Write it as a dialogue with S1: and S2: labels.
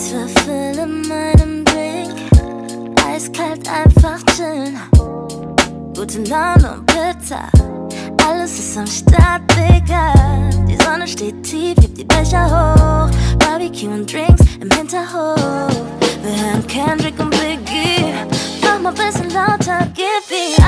S1: Ich verfülle meinen Drink. Eiskalt einfach chillen. Gute Laune und Pizza. Alles ist am Start, Digga. Die Sonne steht tief, hebt die Becher hoch. Barbecue und Drinks im Hinterhof. Wir hören Kendrick und Biggie. Mach mal bisschen lauter, gib ihm.